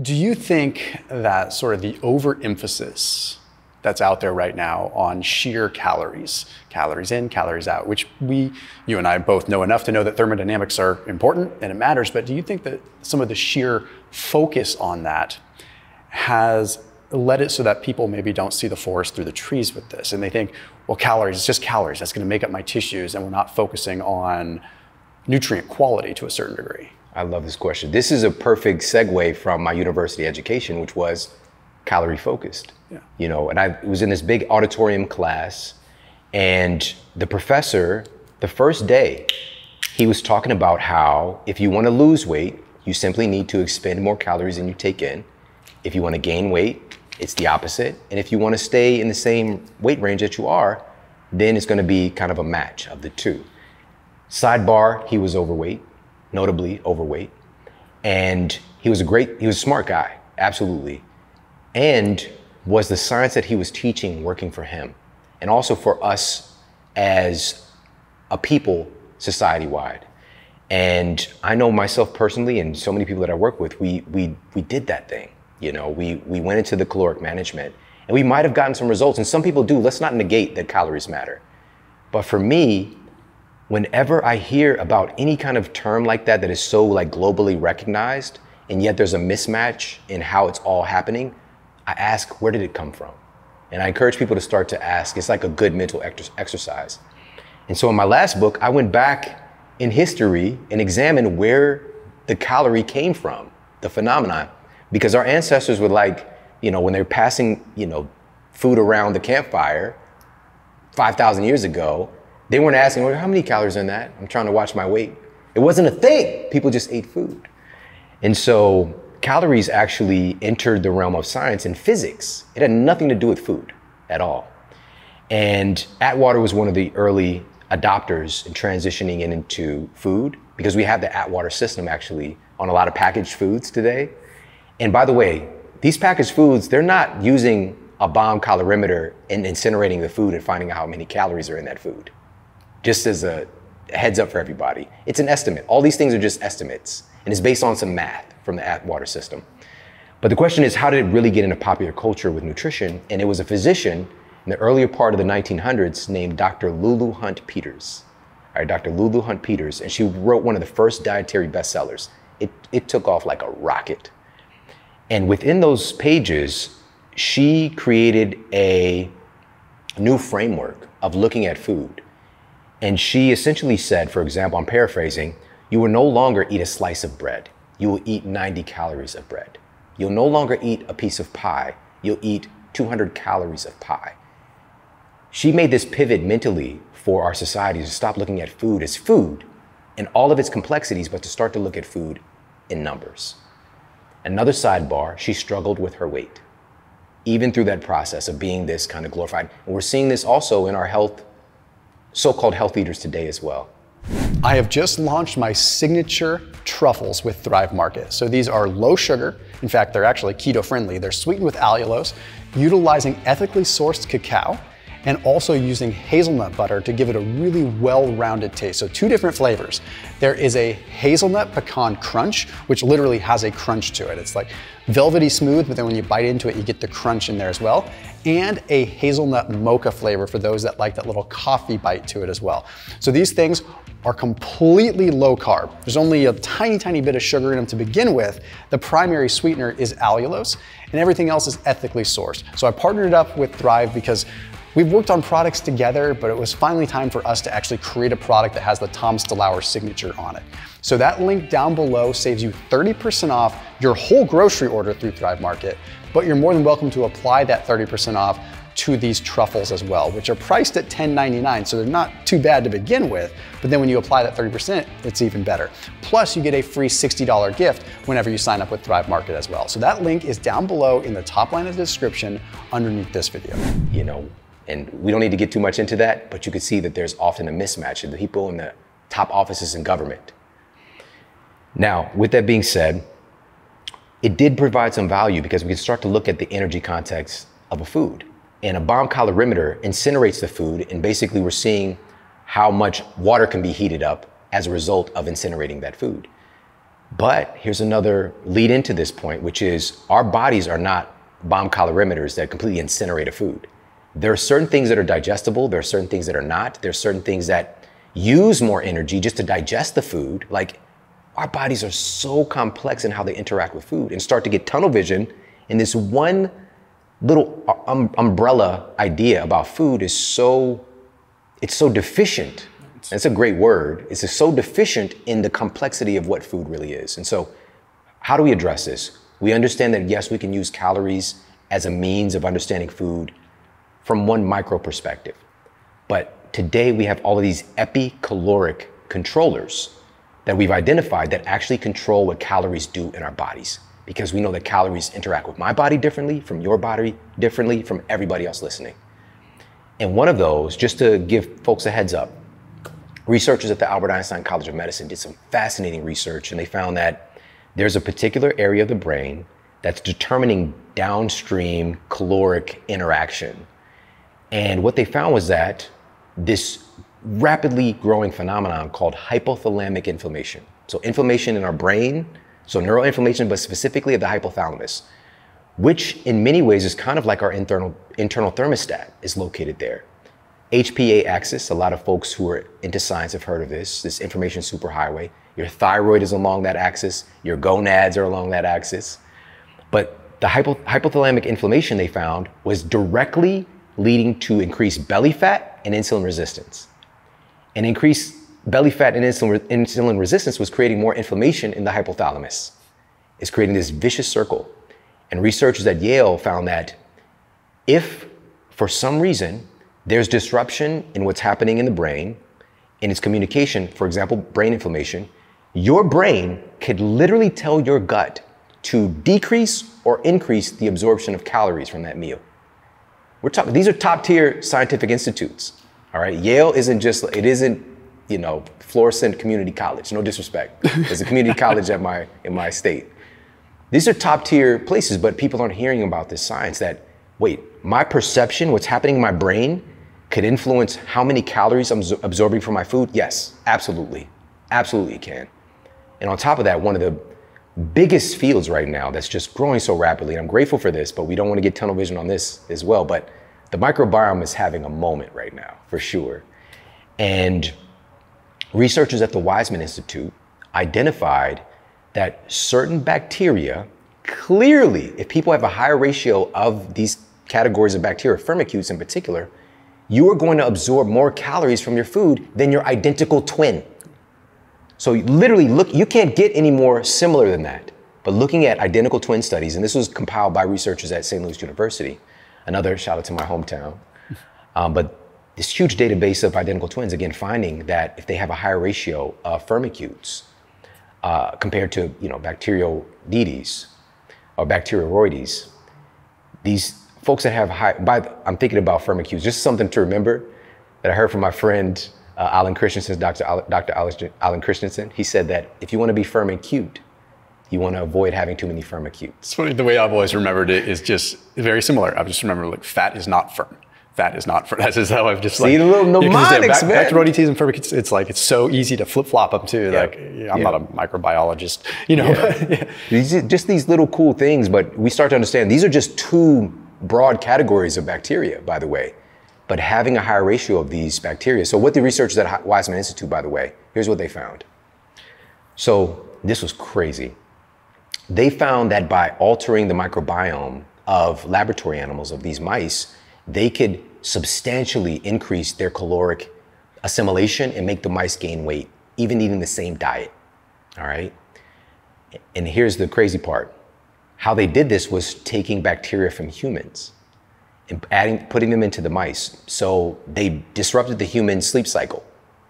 Do you think that sort of the overemphasis that's out there right now on sheer calories, calories in, calories out, which we, you and I both know enough to know that thermodynamics are important and it matters, but do you think that some of the sheer focus on that has led it so that people maybe don't see the forest through the trees with this and they think, well, calories, it's just calories, that's gonna make up my tissues, and we're not focusing on nutrient quality to a certain degree? I love this question. This is a perfect segue from my university education, which was calorie focused. Yeah. You know, and I was in this big auditorium class, and the professor, the first day, he was talking about how if you want to lose weight, you simply need to expend more calories than you take in. If you want to gain weight, it's the opposite. And if you want to stay in the same weight range that you are, then it's going to be kind of a match of the two. Sidebar, he was overweight, notably overweight. And he was a great, he was a smart guy, absolutely. And was the science that he was teaching working for him? And also for us as a people, society wide. And I know myself personally and so many people that I work with, we, we, we did that thing. You know, we, we went into the caloric management and we might have gotten some results. And some people do. Let's not negate that calories matter. But for me, whenever I hear about any kind of term like that that is so like globally recognized, and yet there's a mismatch in how it's all happening, I ask, where did it come from? And I encourage people to start to ask. It's like a good mental ex- exercise. And so in my last book, I went back in history and examined where the calorie came from, the phenomenon, because our ancestors were like, you know, when they're passing, you know, food around the campfire 5,000 years ago, they weren't asking, well, how many calories in that? I'm trying to watch my weight. It wasn't a thing. People just ate food. And so calories actually entered the realm of science and physics. It had nothing to do with food at all. And Atwater was one of the early adopters in transitioning it into food because we have the Atwater system actually on a lot of packaged foods today. And by the way, these packaged foods, they're not using a bomb calorimeter and incinerating the food and finding out how many calories are in that food just as a heads up for everybody. It's an estimate. All these things are just estimates, and it's based on some math from the Atwater system. But the question is, how did it really get into popular culture with nutrition? And it was a physician in the earlier part of the 1900s named Dr. Lulu Hunt Peters. All right, Dr. Lulu Hunt Peters, and she wrote one of the first dietary bestsellers. It, it took off like a rocket. And within those pages, she created a new framework of looking at food and she essentially said, for example, I'm paraphrasing, you will no longer eat a slice of bread. You will eat 90 calories of bread. You'll no longer eat a piece of pie. You'll eat 200 calories of pie. She made this pivot mentally for our society to stop looking at food as food and all of its complexities, but to start to look at food in numbers. Another sidebar, she struggled with her weight, even through that process of being this kind of glorified. And we're seeing this also in our health so-called health eaters today as well. I have just launched my signature truffles with Thrive Market. So these are low sugar. In fact, they're actually keto friendly. They're sweetened with allulose, utilizing ethically sourced cacao and also using hazelnut butter to give it a really well-rounded taste. So two different flavors. There is a hazelnut pecan crunch, which literally has a crunch to it. It's like velvety smooth, but then when you bite into it, you get the crunch in there as well. And a hazelnut mocha flavor for those that like that little coffee bite to it as well. So these things are completely low carb. There's only a tiny, tiny bit of sugar in them to begin with. The primary sweetener is allulose, and everything else is ethically sourced. So I partnered up with Thrive because We've worked on products together, but it was finally time for us to actually create a product that has the Thomas DeLauer signature on it. So that link down below saves you 30% off your whole grocery order through Thrive Market, but you're more than welcome to apply that 30% off to these truffles as well, which are priced at $10.99, so they're not too bad to begin with, but then when you apply that 30%, it's even better. Plus, you get a free $60 gift whenever you sign up with Thrive Market as well. So that link is down below in the top line of the description underneath this video. You know, and we don't need to get too much into that, but you can see that there's often a mismatch in the people in the top offices in government. Now, with that being said, it did provide some value because we can start to look at the energy context of a food. And a bomb calorimeter incinerates the food, and basically we're seeing how much water can be heated up as a result of incinerating that food. But here's another lead into this point, which is our bodies are not bomb calorimeters that completely incinerate a food. There are certain things that are digestible, there are certain things that are not, there are certain things that use more energy just to digest the food. Like our bodies are so complex in how they interact with food and start to get tunnel vision. In this one little um, umbrella idea about food is so it's so deficient. It's a great word. It's so deficient in the complexity of what food really is. And so how do we address this? We understand that yes we can use calories as a means of understanding food from one micro perspective but today we have all of these epicaloric controllers that we've identified that actually control what calories do in our bodies because we know that calories interact with my body differently, from your body differently, from everybody else listening. And one of those, just to give folks a heads up, researchers at the Albert Einstein College of Medicine did some fascinating research and they found that there's a particular area of the brain that's determining downstream caloric interaction. And what they found was that this rapidly growing phenomenon called hypothalamic inflammation. So, inflammation in our brain so neuroinflammation, but specifically of the hypothalamus, which in many ways is kind of like our internal, internal thermostat is located there. HPA axis, a lot of folks who are into science have heard of this, this information superhighway. Your thyroid is along that axis, your gonads are along that axis. But the hypo, hypothalamic inflammation they found was directly leading to increased belly fat and insulin resistance. And increased belly fat and insulin, insulin resistance was creating more inflammation in the hypothalamus. It's creating this vicious circle. And researchers at Yale found that if for some reason there's disruption in what's happening in the brain, in its communication, for example, brain inflammation, your brain could literally tell your gut to decrease or increase the absorption of calories from that meal. We're talking, these are top tier scientific institutes. All right. Yale isn't just, it isn't you know, Florissant Community College. No disrespect. There's a community college at my in my state. These are top tier places, but people aren't hearing about this science that wait, my perception, what's happening in my brain, could influence how many calories I'm absorbing from my food? Yes, absolutely. Absolutely can. And on top of that, one of the biggest fields right now that's just growing so rapidly, and I'm grateful for this, but we don't want to get tunnel vision on this as well, but the microbiome is having a moment right now, for sure. And researchers at the Weizmann Institute identified that certain bacteria clearly, if people have a higher ratio of these categories of bacteria, firmicutes in particular, you are going to absorb more calories from your food than your identical twin. So literally look, you can't get any more similar than that. But looking at identical twin studies, and this was compiled by researchers at St. Louis University, another shout out to my hometown. Um, but this huge database of identical twins, again, finding that if they have a higher ratio of firmicutes uh, compared to, you know, bacterial bacteroidetes or bacteroides, these folks that have high, by, I'm thinking about firmicutes, just something to remember that I heard from my friend uh, Alan Christianson, Dr. Al, Dr. Alan Christianson. He said that if you want to be firm and cute, you want to avoid having too many firmicutes. It's funny, the way I've always remembered it is just very similar. I just remember like fat is not firm Fat is not for that's just how I've just See like the little mnemonics, yeah, man. Bacteroidetes and firmicutes, it's, it's like it's so easy to flip flop them too. Like I'm not a microbiologist, you know. Yeah. these just these little cool things, but we start to understand these are just two broad categories of bacteria, by the way. But having a higher ratio of these bacteria. So what the researchers at Weizmann Institute, by the way, here's what they found. So this was crazy. They found that by altering the microbiome of laboratory animals of these mice, they could substantially increase their caloric assimilation and make the mice gain weight, even eating the same diet. All right. And here's the crazy part. How they did this was taking bacteria from humans adding, putting them into the mice. So they disrupted the human sleep cycle.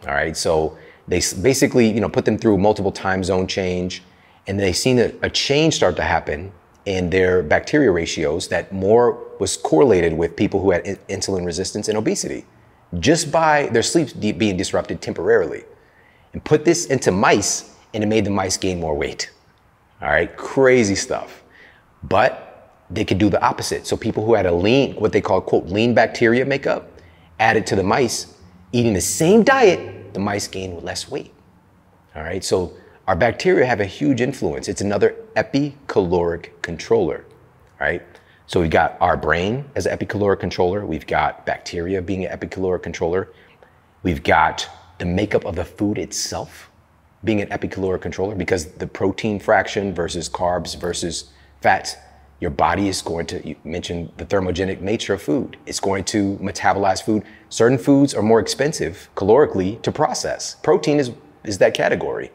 All right. So they basically, you know, put them through multiple time zone change, and they seen a, a change start to happen in their bacteria ratios that more was correlated with people who had insulin resistance and obesity just by their sleep being disrupted temporarily. And put this into mice, and it made the mice gain more weight. All right, crazy stuff. But they could do the opposite. So people who had a lean, what they call quote lean bacteria makeup, added to the mice, eating the same diet, the mice gained less weight. All right, so our bacteria have a huge influence. It's another epicaloric controller, right? So we've got our brain as an epicaloric controller. We've got bacteria being an epicaloric controller. We've got the makeup of the food itself being an epicaloric controller because the protein fraction versus carbs versus fats, your body is going to, you mentioned the thermogenic nature of food. It's going to metabolize food. Certain foods are more expensive calorically to process. Protein is, is that category.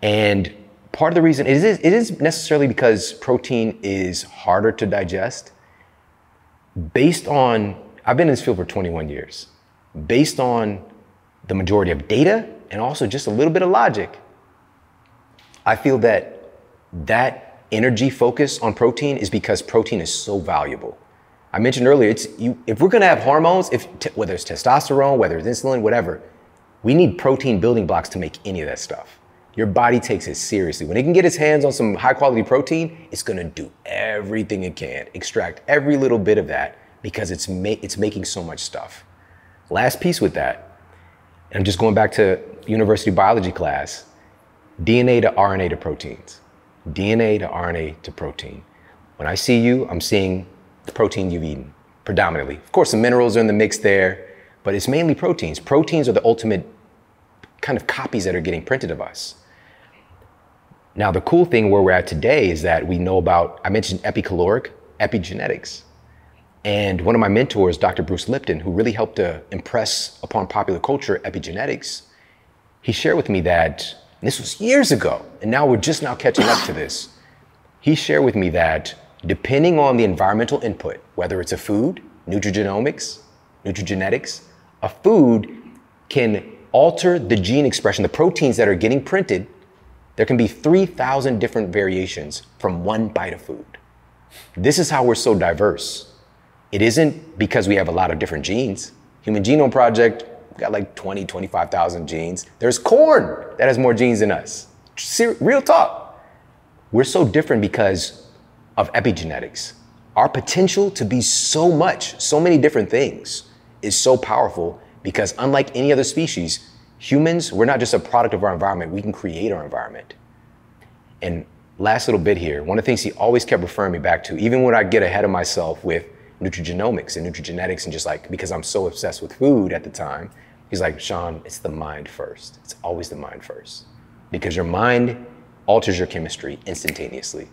And part of the reason it is, it is necessarily because protein is harder to digest. Based on, I've been in this field for 21 years. Based on the majority of data and also just a little bit of logic, I feel that that energy focus on protein is because protein is so valuable. I mentioned earlier, it's you, if we're gonna have hormones, if whether it's testosterone, whether it's insulin, whatever, we need protein building blocks to make any of that stuff. Your body takes it seriously. When it can get its hands on some high quality protein, it's gonna do everything it can, extract every little bit of that because it's ma- it's making so much stuff. Last piece with that, and I'm just going back to university biology class, DNA to RNA to proteins. DNA to RNA to protein. When I see you, I'm seeing the protein you've eaten predominantly. Of course, the minerals are in the mix there, but it's mainly proteins. Proteins are the ultimate kind of copies that are getting printed of us. Now, the cool thing where we're at today is that we know about, I mentioned epicaloric, epigenetics. And one of my mentors, Dr. Bruce Lipton, who really helped to impress upon popular culture epigenetics, he shared with me that, this was years ago, and now we're just now catching up to this. He shared with me that depending on the environmental input, whether it's a food, nutrigenomics, nutrigenetics, a food can alter the gene expression, the proteins that are getting printed. There can be 3,000 different variations from one bite of food. This is how we're so diverse. It isn't because we have a lot of different genes. Human Genome Project got like 20, 25,000 genes. There's corn that has more genes than us. Real talk. We're so different because of epigenetics. Our potential to be so much, so many different things is so powerful because unlike any other species, humans, we're not just a product of our environment, we can create our environment. And last little bit here, one of the things he always kept referring me back to, even when I get ahead of myself with nutrigenomics and nutrigenetics and just like because I'm so obsessed with food at the time, he's like, Shawn, it's the mind first. It's always the mind first. Because your mind alters your chemistry instantaneously.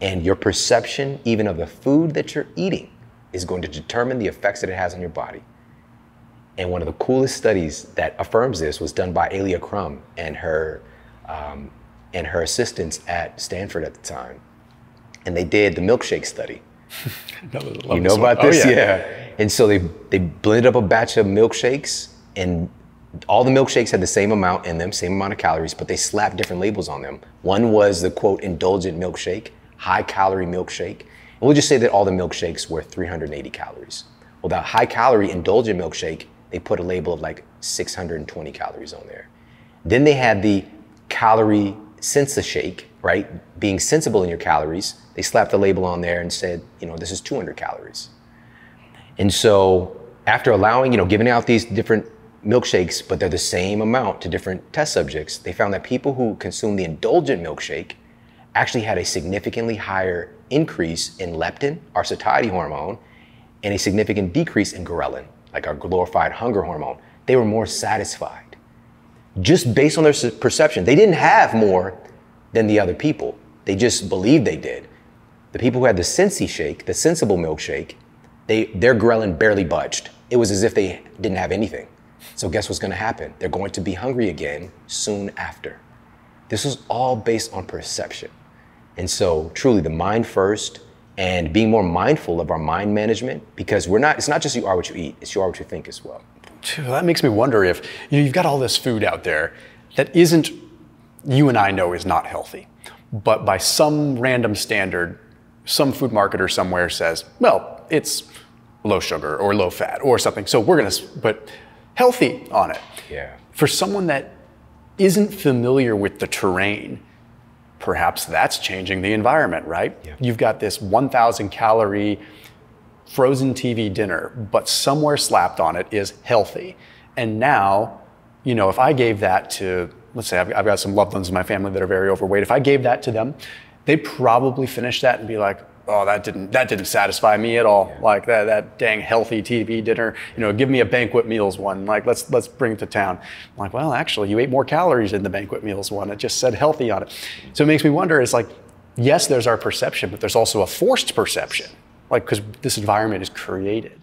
And your perception, even of the food that you're eating, is going to determine the effects that it has on your body. And one of the coolest studies that affirms this was done by Alia Crum and her um, and her assistants at Stanford at the time. And they did the milkshake study you know about oh, this? Oh, yeah. yeah. And so they they blended up a batch of milkshakes, and all the milkshakes had the same amount in them, same amount of calories, but they slapped different labels on them. One was the quote indulgent milkshake, high calorie milkshake. And we'll just say that all the milkshakes were 380 calories. Well, that high calorie indulgent milkshake, they put a label of like 620 calories on there. Then they had the calorie Sensi shake, right? Being sensible in your calories they slapped a label on there and said, you know, this is 200 calories. And so after allowing, you know, giving out these different milkshakes, but they're the same amount to different test subjects, they found that people who consumed the indulgent milkshake actually had a significantly higher increase in leptin, our satiety hormone, and a significant decrease in ghrelin, like our glorified hunger hormone. They were more satisfied. Just based on their perception, they didn't have more than the other people. They just believed they did. The people who had the Sensi shake, the sensible milkshake, they, their ghrelin barely budged. It was as if they didn't have anything. So guess what's gonna happen? They're going to be hungry again soon after. This was all based on perception. And so truly the mind first and being more mindful of our mind management because we're not, it's not just you are what you eat, it's you are what you think as well. That makes me wonder if you know, you've got all this food out there that isn't, you and I know is not healthy, but by some random standard, some food marketer somewhere says, well, it's low sugar or low fat or something. So we're going to put healthy on it. Yeah. For someone that isn't familiar with the terrain, perhaps that's changing the environment, right? Yeah. You've got this 1,000 calorie frozen TV dinner, but somewhere slapped on it is healthy. And now, you know, if I gave that to let's say I've, I've got some loved ones in my family that are very overweight. If I gave that to them, they'd probably finish that and be like, oh that didn't that didn't satisfy me at all. Like that that dang healthy tv dinner you know give me a banquet meals one. Like let's let's bring it to town. I'm like well actually you ate more calories in the banquet meals one. It just said healthy on it. So it makes me wonder it's like yes there's our perception but there's also a forced perception. Like because this environment is created